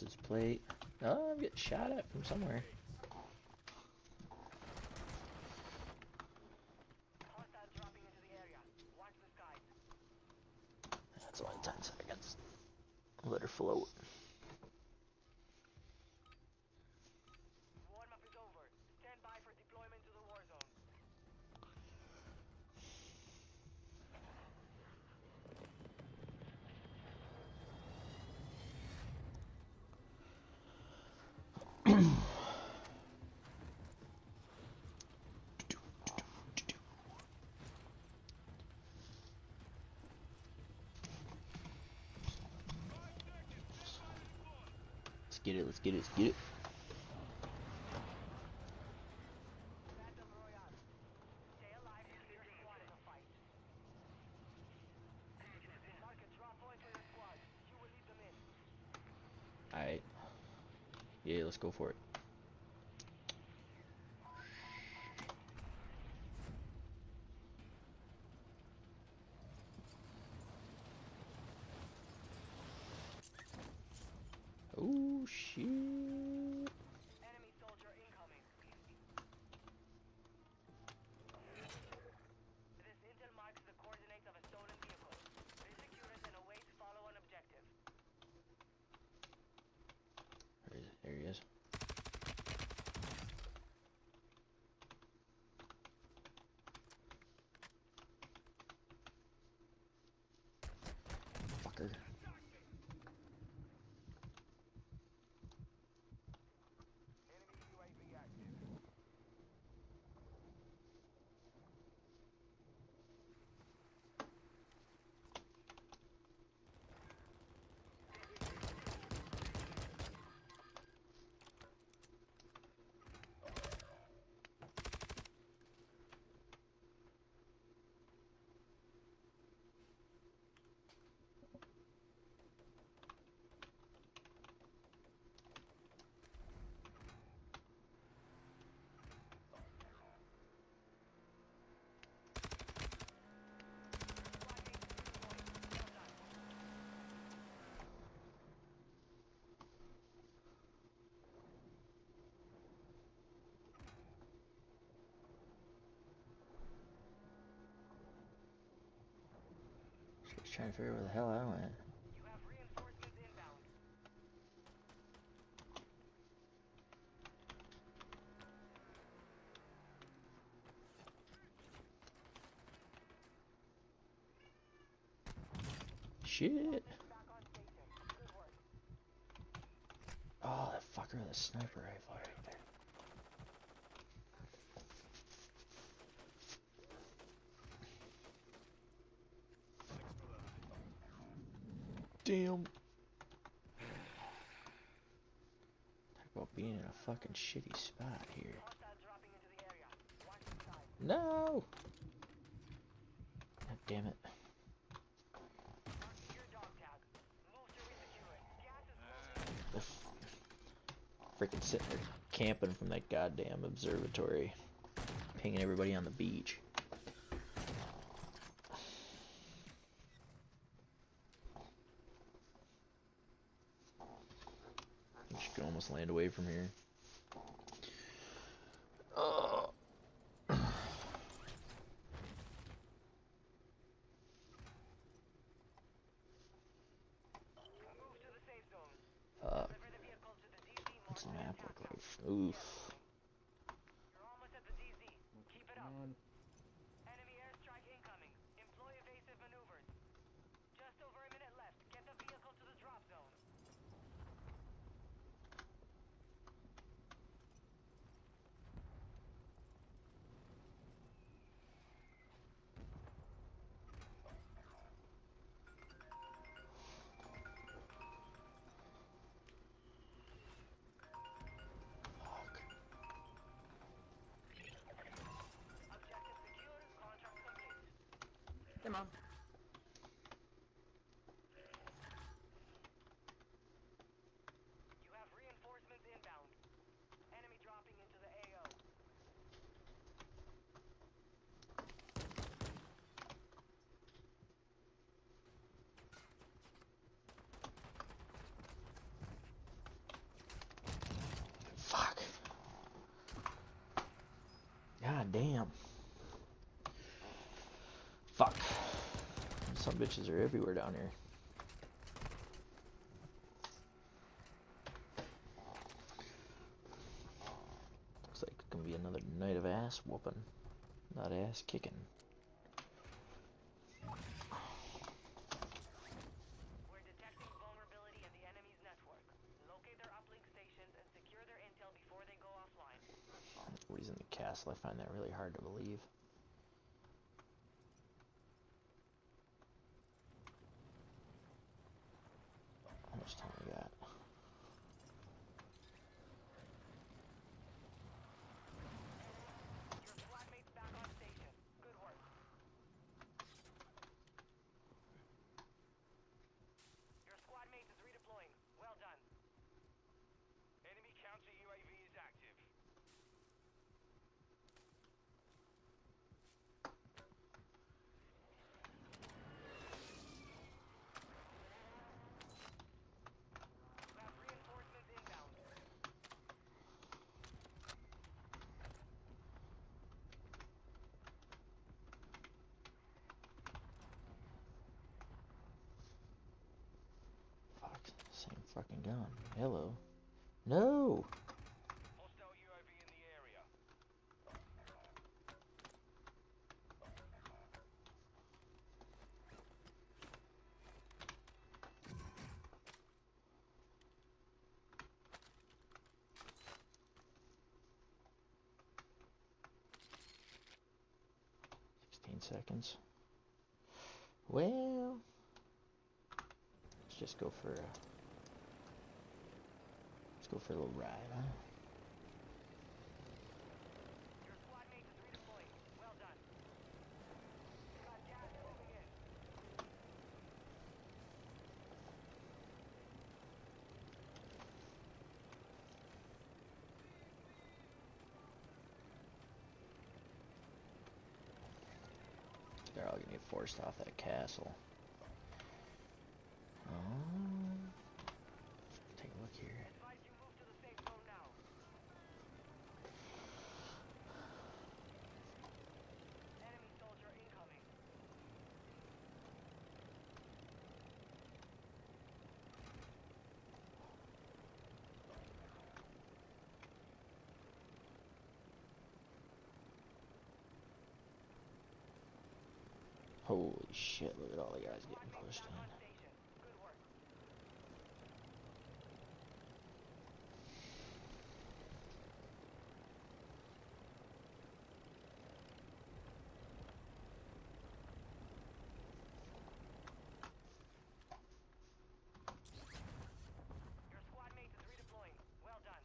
his plate. Oh, I'm getting shot at from somewhere. That's only 10 seconds. Let her float. Get it, let's get it, let's get it. Alright. Yeah, let's go for it. Trying to figure where the hell I went. Shit. Back on station. Good work. Oh, that fucker with a sniper rifle right there. Damn. Talk about being in a fucking shitty spot here. Hostile dropping into the area. Watch the skies. No! God damn it. Mark your dog tag. Move to resecure it. Gas is closing. They're freaking sitting there camping from that goddamn observatory. Pinging everybody on the beach. You can almost land away from here. Move to the safe zone. Fuck. Deliver the vehicle to the DZ What's the map look like? Oof. You have reinforcements inbound. Enemy dropping into the AO. Fuck. God damn. Some bitches are everywhere down here. Looks like it's gonna be another night of ass whooping, not ass kicking. We're detecting vulnerability in the enemy's network. Locate their uplink stations and secure their intel before they go offline. He's in the castle. I find that really hard to believe. Fucking gun. Hello. No! Seconds. Well, let's just go for a. Go for a little ride, huh? Your squad mate is redeploying. Well done. Got gas moving in. They're all gonna get forced off that castle. Um, take a look here. Advise you move to the safe zone now. Enemy soldier incoming. Holy shit, look at all the guys getting pushed in. on station. Good work. Your squad mate is redeploying. Well done.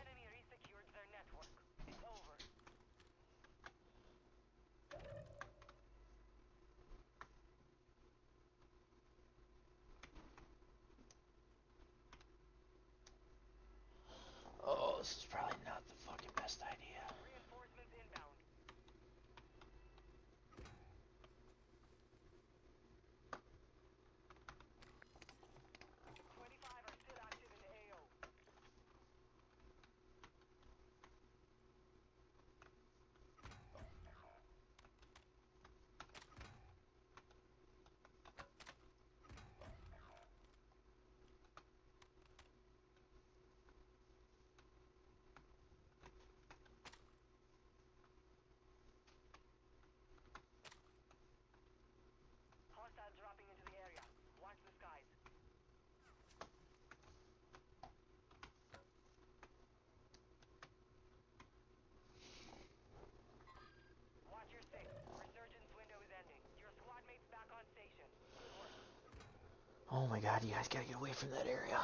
Enemy resecured their network. It's over. Oh, this is probably not the fucking best idea. Reinforcements inbound. Twenty-five are still active in the AO. Hostiles dropping into the area. Watch the skies. Watch your six. Resurgence window is ending. Your squad mate's back on station. Good work. Oh my god, you guys gotta get away from that area.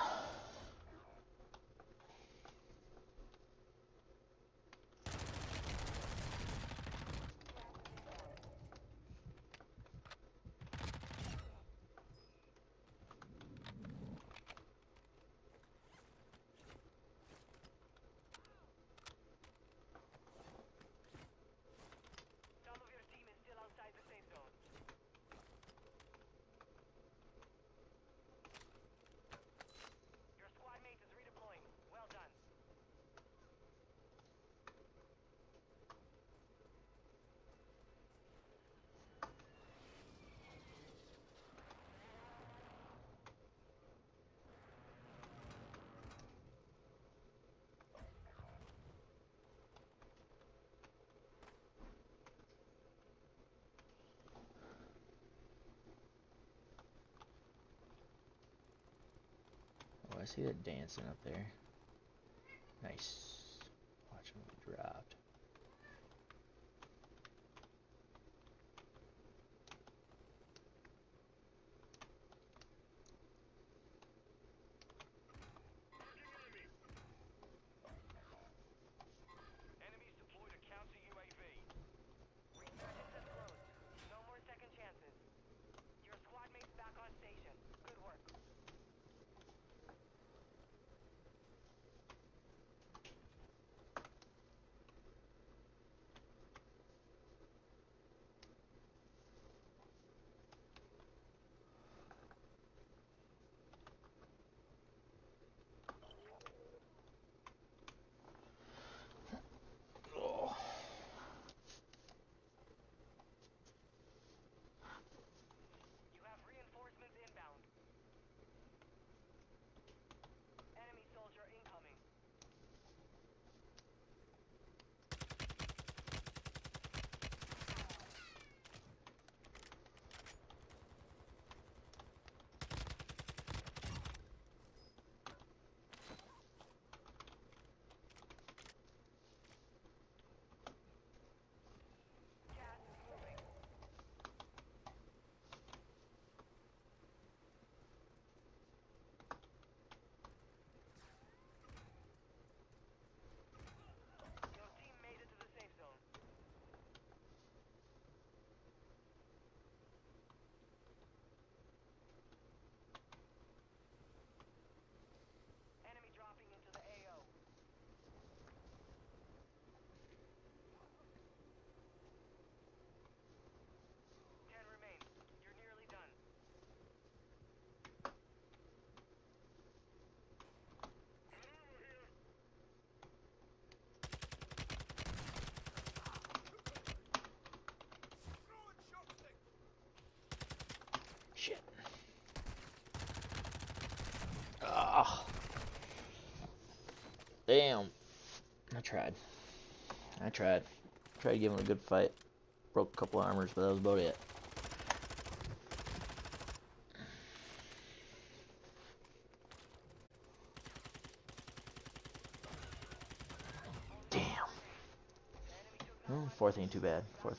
I see that dancing up there. Nice. Watch him get Damn. I tried. I tried. Tried to give him a good fight. Broke a couple armors, but that was about it. Damn. Well, fourth ain't too bad. Fourth